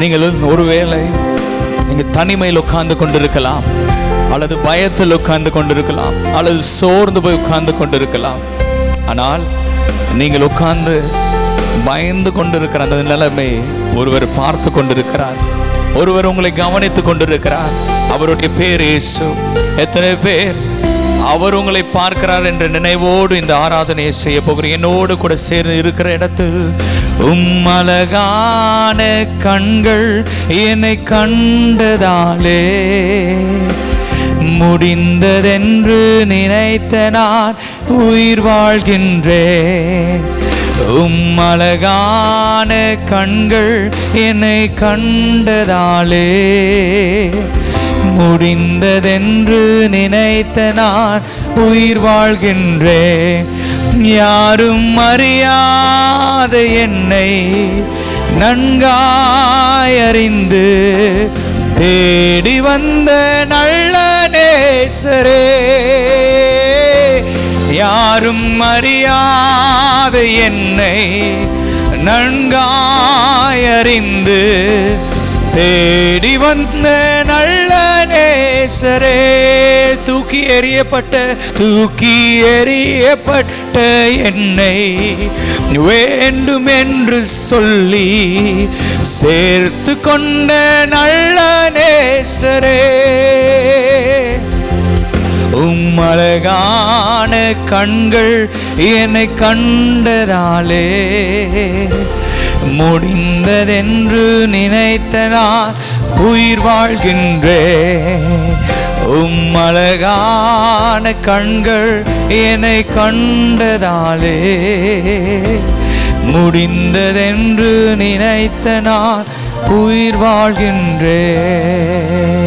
நீங்கள் ஒருவேளை நீங்கள் தனிமையில் உட்கார்ந்து கொண்டிருக்கலாம் அல்லது பயத்தில் உட்கார்ந்து கொண்டிருக்கலாம் அல்லது சோர்ந்து போய் உட்கார்ந்து கொண்டிருக்கலாம். ஆனால் நீங்கள் உட்கார்ந்து பயந்து கொண்டிருக்கிற அந்த நிலைமை ஒருவர் பார்த்து கொண்டிருக்கிறார் ஒருவர் உங்களை கவனித்துக் கொண்டிருக்கிறார். அவருடைய பேர் இயேசு. எத்தனை பேர் அவர் உங்களை பார்க்கிறார் என்ற நினைவோடு இந்த ஆராதனையை செய்ய போகிறேன். என்னோடு கூட சேர்ந்து இருக்கிற இடத்தில் உம்மலகான கண்கள் என்னை கண்டதாலே முடிந்ததென்று நினைத்த நான் உயிர் வாழ்கின்றேன். உம்மலகான கண்கள் என்னை கண்டதாலே முடிந்ததென்று நினைத்த நான் உயிர் வாழ்கின்றேன். யாரும் அறியாத என்னை நன்காயறிந்து தேடி வந்த நல்ல நேசரே. யாரும் அறியாத என்னை நன்காயறிந்து தேடி வந்த நேசரே தூக்கி எறியப்பட்ட தூக்கி எறியப்பட்ட என்னை வேண்டும் என்று சொல்லி சேர்த்து கொண்ட நல்ல நேசரே. உம்மழகான கண்கள் என்னை கண்டதாலே முடிந்ததென்று நினைத்ததால் உயிர் வாழ்கின்றேன். உம்மழகான கண்கள் என்னை கண்டதாலே. முடிந்ததென்று நினைத்த நான் உயிர் வாழ்கின்றேன்.